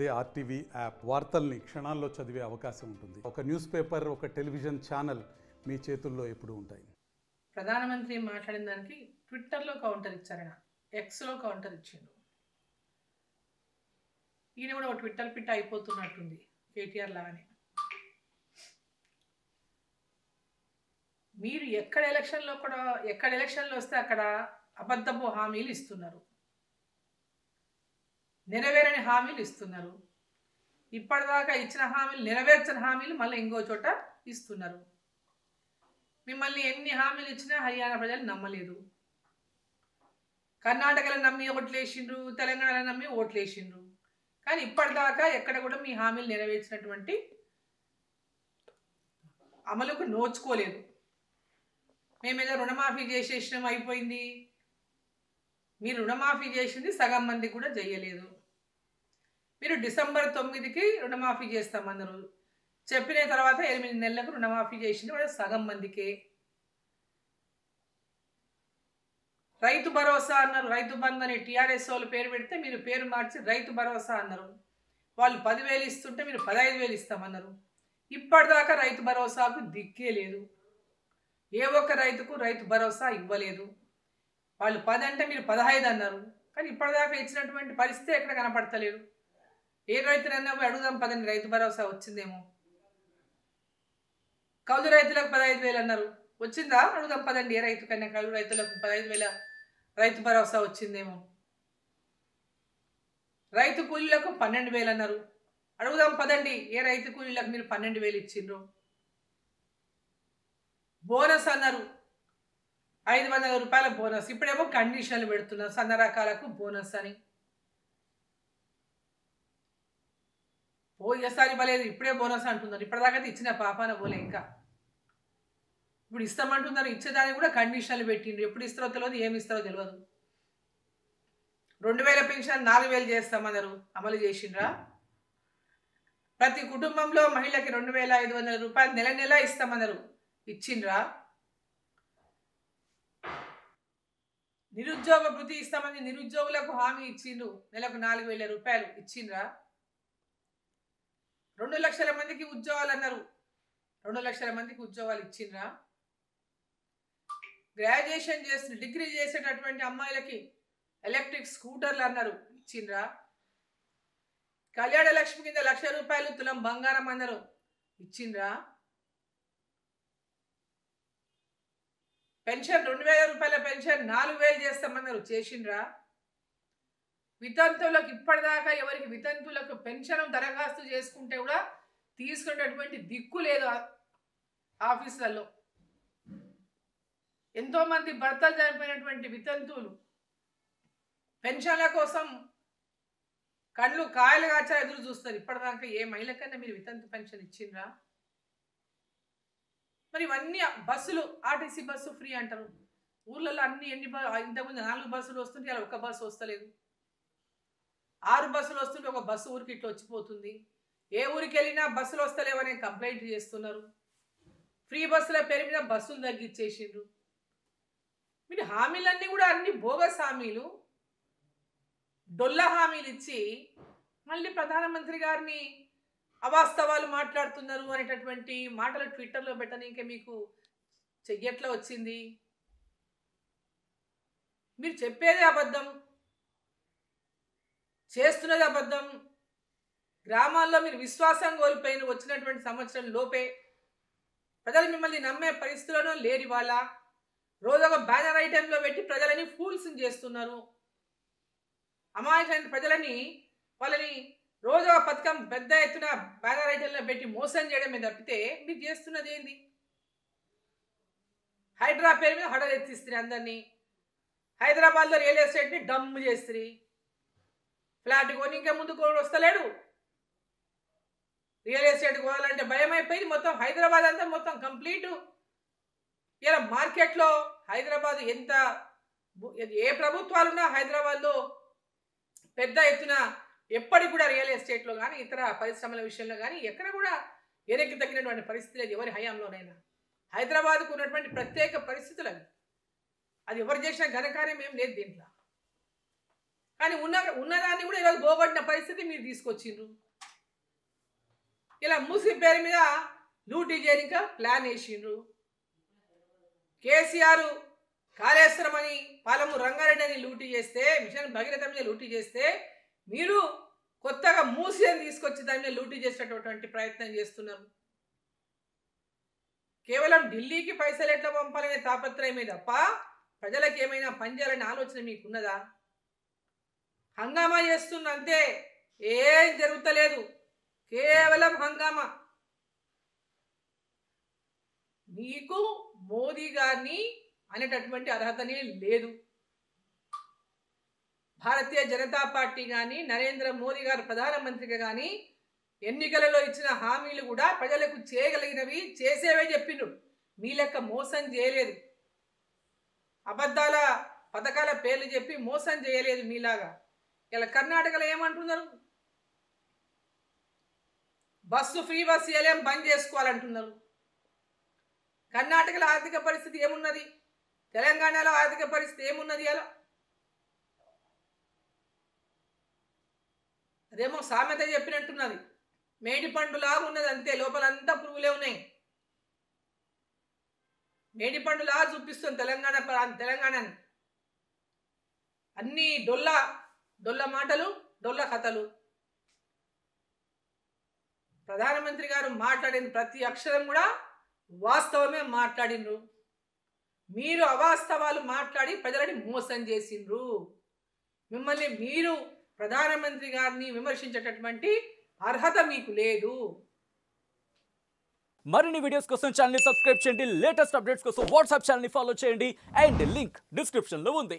అదే RTV app వార్తల్ని క్షణాల్లో చదివే అవకాశం ఉంటుంది. ఒక న్యూస్ పేపర్ ఒక టెలివిజన్ ఛానల్ మీ చేతుల్లో ఎప్పుడు ఉంటాయి. ప్రధానమంత్రి మాట్లాడిన దానికి ట్విట్టర్లో కౌంటర్ ఇచ్చారన ఎక్స్లో కౌంటర్ ఇచ్చిండు. ఈయన కూడా ఒక ట్విట్టర్ పిట్ అయిపోతున్నట్టుంది కేటీఆర్ లాగానే. మీరు ఎక్కడ ఎలక్షన్లో కూడా ఎక్కడ ఎలక్షన్లో వస్తే అక్కడ అబద్ధపు హామీలు ఇస్తున్నారు. నెరవేరని హామీలు ఇస్తున్నారు. ఇప్పటిదాకా ఇచ్చిన హామీలు నెరవేర్చని హామీలు మళ్ళీ ఇంకో చోట ఇస్తున్నారు. మిమ్మల్ని ఎన్ని హామీలు ఇచ్చినా హర్యానా ప్రజలు నమ్మలేదు. కర్ణాటకలో నమ్మి ఓట్లేసిండ్రు తెలంగాణలో నమ్మి ఓట్లేసిండ్రు కానీ ఇప్పటిదాకా ఎక్కడ కూడా మీ హామీలు నెరవేర్చినటువంటి అమలుకు నోచుకోలేదు. మేమేదో రుణమాఫీ చేసేసినాం అయిపోయింది. మీరు రుణమాఫీ చేసింది సగం మంది కూడా చేయలేదు మీరు డిసెంబర్ తొమ్మిదికి రుణమాఫీ చేస్తామన్నారు చెప్పిన తర్వాత ఎనిమిది నెలలకు రుణమాఫీ చేసింది కూడా సగం మందికే. రైతు భరోసా అన్నారు. రైతు బంధు అని టీఆర్ఎస్ వాళ్ళు పేరు పెడితే మీరు పేరు మార్చి రైతు భరోసా అన్నారు. వాళ్ళు పదివేలు ఇస్తుంటే మీరు పదహైదు వేలు ఇస్తామన్నారు ఇప్పటిదాకా రైతు భరోసాకు దిక్కే లేదు. ఏ ఒక్క రైతుకు రైతు భరోసా ఇవ్వలేదు. వాళ్ళు పది అంటే మీరు పదహైదు అన్నారు. కానీ ఇప్పటిదాకా ఇచ్చినటువంటి పరిస్థితి ఎక్కడ కనపడతలేదు. ఏ రైతులన్నా పోయి అడుగుదాం పదండి రైతు భరోసా వచ్చిందేమో. కౌలు రైతులకు పదహైదు వేలు అన్నారు. వచ్చిందా? అడుగుదాం పదండి ఏ రైతు కన్నా కౌలు రైతులకు పదహైదు వేల రైతు భరోసా వచ్చిందేమో. రైతు కూలీలకు పన్నెండు వేలు అన్నారు. అడుగుదాం పదండి ఏ రైతు కూలీలకు మీరు పన్నెండు వేలు ఇచ్చిండ్రు? బోనస్ అన్నారు. ఐదు వందల రూపాయల బోనస్. ఇప్పుడేమో కండిషన్లు పెడుతున్నారు సన్న రకాలకు బోనస్ అని. పోయేసారి ఇవ్వలేదు ఇప్పుడే బోనస్ అంటున్నారు. ఇప్పటిదాకా ఇచ్చిన పాపాన పోలే ఇంకా. ఇప్పుడు ఇస్తామంటున్నారు ఇచ్చేదానికి కూడా కండిషన్లు పెట్టిండ్రు. ఎప్పుడు ఇస్తారో తెలియదు ఏమి ఇస్తారో తెలియదు. రెండు వేల పెన్షన్ నాలుగు వేలు చేస్తామన్నారు. అమలు చేసిండ్రా? ప్రతి కుటుంబంలో మహిళకి రెండు వేల ఐదు వందల రూపాయలు నెల నెల ఇస్తామన్నారు. ఇచ్చిండ్రా? నిరుద్యోగ భృతి ఇస్తామని నిరుద్యోగులకు హామీ ఇచ్చిండ్రు. నెలకు నాలుగు వేల రూపాయలు ఇచ్చిండ్రా. రెండు లక్షల మందికి ఉద్యోగాలు అన్నారు. రెండు లక్షల మందికి ఉద్యోగాలు ఇచ్చిండ్రా. గ్రాడ్యుయేషన్ చేసిన డిగ్రీ చేసేటటువంటి అమ్మాయిలకి ఎలక్ట్రిక్ స్కూటర్లు అన్నారు. ఇచ్చిండ్రా. కళ్యాణ లక్ష్మి కింద లక్ష రూపాయలు తులం బంగారం అన్నారు. ఇచ్చిండ్రా. పెన్షన్ రెండు వేల రూపాయల పెన్షన్ నాలుగు వేలు చేస్తామన్నారు చేసిండ్రా? వితంతువులకు ఇప్పటిదాకా ఎవరికి వితంతువులకు పెన్షన్ దరఖాస్తు చేసుకుంటే కూడా తీసుకునేటటువంటి దిక్కు లేదు ఆఫీసులలో. ఎంతోమంది భర్తలు చనిపోయినటువంటి వితంతువులు పెన్షన్ల కోసం కళ్ళు కాయలు కాచా ఎదురు చూస్తారు. ఇప్పటిదాకా ఏ మహిళకన్నా మీరు వితంతు పెన్షన్ ఇచ్చిండ్రా? మరి ఇవన్నీ బస్సులు ఆర్టీసీ బస్సు ఫ్రీ అంటారు. ఊర్లలో అన్ని ఎన్ని ఇంతకుముందు నాలుగు బస్సులు వస్తుంటే అలా ఒక్క బస్సు వస్తలేదు. ఆరు బస్సులు వస్తుంటే ఒక బస్సు ఊరికి ఇట్లా వచ్చిపోతుంది. ఏ ఊరికి వెళ్ళినా బస్సులు వస్తలేవనే కంప్లైంట్ చేస్తున్నారు. ఫ్రీ బస్సుల పేరు మీద బస్సులు తగ్గించేసిండ్రు మీరు హామీలన్నీ కూడా అన్ని బోగస్ హామీలు. డొల్ల హామీలు ఇచ్చి మళ్ళీ ప్రధానమంత్రి గారిని అవాస్తవాలు మాట్లాడుతున్నారు అనేటటువంటి మాటలు ట్విట్టర్లో పెట్టనీకే మీకు చెయ్యట్లా వచ్చింది? మీరు చెప్పేదే అబద్ధం. చేస్తున్నది అబద్ధం. గ్రామాల్లో మీరు విశ్వాసం కోల్పోయిన వచ్చినటువంటి సంవత్సరం లోపే ప్రజలు మిమ్మల్ని నమ్మే పరిస్థితులను లేని వాళ్ళ రోజు ఒక బ్యానర్ ఐటెంలో పెట్టి ప్రజలని ఫూల్స్ చేస్తున్నారు. అమాయకమైన ప్రజలని వాళ్ళని రోజు ఒక పథకం పెద్ద ఎత్తున బ్యానర్ ఐటెంలో పెట్టి మోసం చేయడమే తప్పితే మీరు చేస్తున్నది ఏంది? హైడ్రా పేరు మీద హడలు ఎత్తిస్తుంది అందరినీ. హైదరాబాద్లో రియల్ ఎస్టేట్ని డమ్ చేస్తుంది ఫ్లాట్ కొని ఇంకా ముందు కూడా వస్తలేడు. రియల్ ఎస్టేట్ పోవాలంటే భయం అయిపోయింది. మొత్తం హైదరాబాద్ అంతా మొత్తం కంప్లీట్. ఇలా మార్కెట్లో హైదరాబాద్ ఎంత ఏ ప్రభుత్వాలున్నా హైదరాబాద్లో పెద్ద ఎత్తున ఎప్పటికి కూడా రియల్ ఎస్టేట్లో కానీ ఇతర పరిశ్రమల విషయంలో కానీ ఎక్కడ కూడా వెనక్కి తగ్గినటువంటి పరిస్థితి లేదు ఎవరి హయాంలోనైనా. హైదరాబాద్కు ఉన్నటువంటి ప్రత్యేక పరిస్థితులు అవి. అది ఎవరు చేసిన ఘనకార్యం ఏం లేదు దీంట్లో. కానీ ఉన్న ఉన్నదాన్ని కూడా ఈరోజు పోగొట్టిన పరిస్థితి మీరు తీసుకొచ్చిండ్రు. ఇలా మూసి పేరు మీద లూటీ చేయనిక ప్లాన్ వేసిండ్రు. కేసీఆర్ కాళేశ్వరం అని పాలము రంగారెడ్డి అని లూటీ చేస్తే మిషన్ భగీరథ మీద లూటీ చేస్తే మీరు కొత్తగా మూసి తీసుకొచ్చి దాన్ని లూటీ చేసేటటువంటి ప్రయత్నం చేస్తున్నారు. కేవలం ఢిల్లీకి పైసలు ఎట్లా పంపాలనే తాపత్రయమే తప్ప ప్రజలకు ఏమైనా పనిచేయాలనే ఆలోచన మీకున్నదా? హంగామా చేస్తున్నంతే ఏం జరుగుతలేదు కేవలం హంగామా. నీకు మోదీ గారిని అనేటటువంటి అర్హతనే లేదు. భారతీయ జనతా పార్టీ కానీ నరేంద్ర మోదీ గారు ప్రధానమంత్రిగా కానీ ఎన్నికలలో ఇచ్చిన హామీలు కూడా ప్రజలకు చేయగలిగినవి చేసేవే చెప్పిండ్రు మీ లెక్క మోసం చేయలేదు. అబద్ధాల పథకాల పేర్లు చెప్పి మోసం చేయలేదు మీలాగా. ఇలా కర్ణాటకలో ఏమంటున్నారు? బస్సు ఫ్రీ బస్ ఏలేం బంద్ చేసుకోవాలంటున్నారు. కర్ణాటకలో ఆర్థిక పరిస్థితి ఏమున్నది? తెలంగాణలో ఆర్థిక పరిస్థితి ఏమున్నది అలా? అదేమో సామెత చెప్పినట్టున్నది. మేడి పండులాగా ఉన్నది అంతే లోపలంతా పురుగులే ఉన్నాయి. మేడి పండులాగా చూపిస్తుంది తెలంగాణ ప్రా- తెలంగాణని. అన్ని డొల్ల డొల్ల మాటలు డొల్ల కథలు. ప్రధానమంత్రి గారు మాట్లాడిన ప్రతి అక్షరం కూడా వాస్తవమే మాట్లాడిండ్రు మీరు అవాస్తవాలు మాట్లాడి ప్రజలని మోసం చేసిండ్రు. మిమ్మల్ని మీరు ప్రధానమంత్రి గారిని విమర్శించేటటువంటి అర్హత మీకు లేదు. మరిన్ని వీడియోస్ కోసం ఛానల్ సబ్స్క్రైబ్ చేయండి. లేటెస్ట్ అప్డేట్స్ కోసం వాట్సాప్ ఛానల్ ఫాలో చేయండి. అండ్ లింక్ డిస్క్రిప్షన్లో ఉంది.